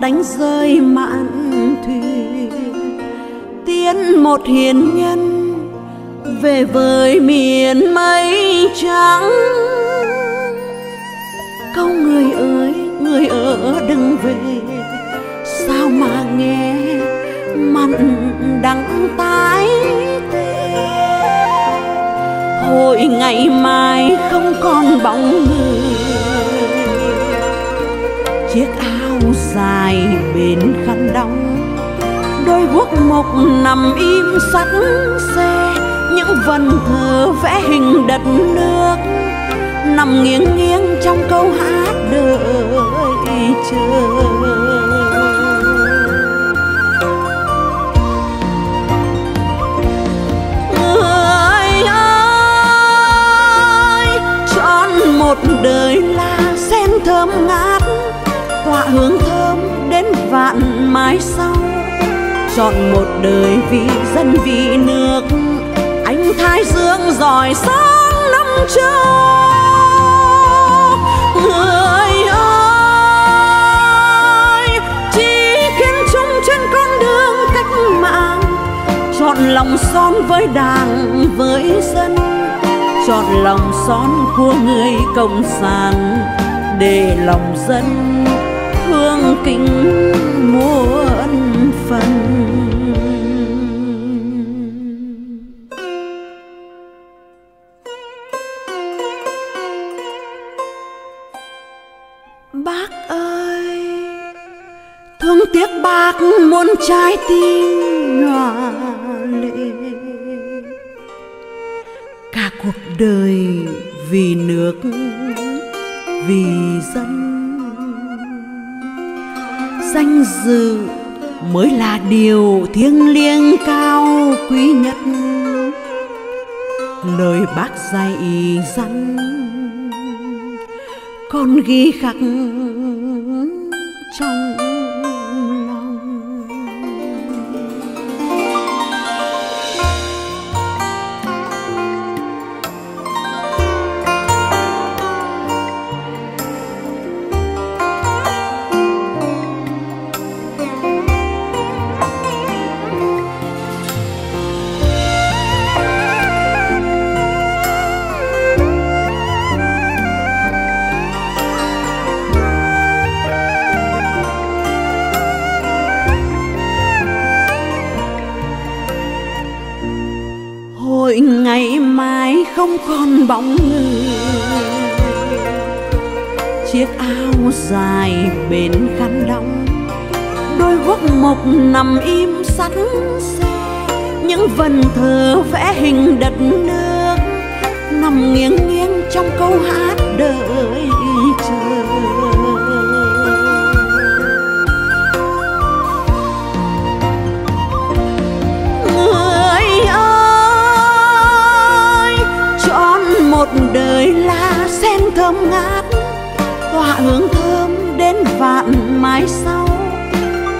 đánh rơi mạn thuyền, tiến một hiền nhân về với miền mây trắng. Câu người ơi người ở đừng về. Sao mà nghe mặn đắng tái tê? Hội ngày mai không còn bóng người. Chiếc áo dài bên khăn đóng. Đôi guốc mộc nằm im sắt xe, những vần thơ vẽ hình đất nước. Nằm nghiêng nghiêng trong câu hát đợi chờ. Người ơi trọn một đời là hương thơm đến vạn mai sau chọn một đời vì dân vì nước, anh thái dương giỏi sáng năm châu người ơi, chỉ kiến chúng trên con đường cách mạng, chọn lòng son với đảng, với dân. Chọn lòng son của người cộng sản, để lòng dân thương kính muôn phần. Bác ơi, thương tiếc bác muôn trái tim nhòa lệ. Cả cuộc đời vì nước, vì dân danh dự mới là điều thiêng liêng cao quý nhất. Lời bác dạy dặn, con ghi khắc trong ngày không còn bóng người? Chiếc áo dài bên khăn đóng, đôi guốc mộc nằm im sẵn xe. Những vần thơ vẽ hình đất nước, nằm nghiêng nghiêng trong câu hát đợi chờ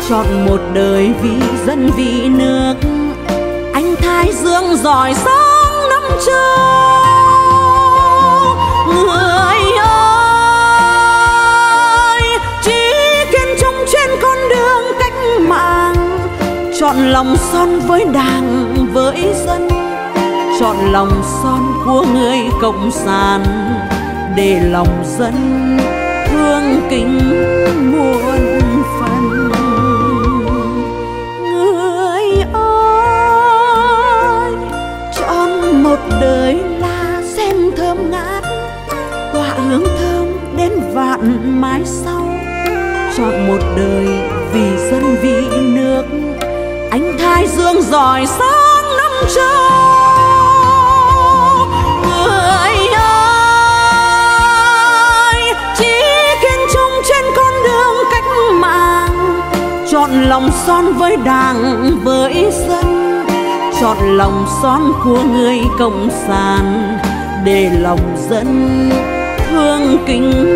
chọn một đời vì dân vì nước. Anh thái dương giỏi sáng năm châu người ơi chỉ kiên trung trên con đường cách mạng. Chọn lòng son với đảng, với dân. Chọn lòng son của người cộng sản, để lòng dân thương kính muôn chọn một đời vì dân vì nước. Anh thái dương giỏi sáng năm châu người ơi, chỉ kiên trung trên con đường cách mạng. Chọn lòng son với đảng, với dân. Chọn lòng son của người cộng sản, để lòng dân thương kính.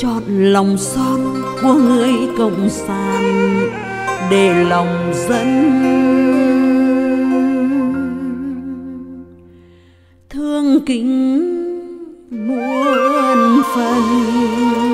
Chọn lòng son của người cộng sản để lòng dân. Thương kính muôn phần.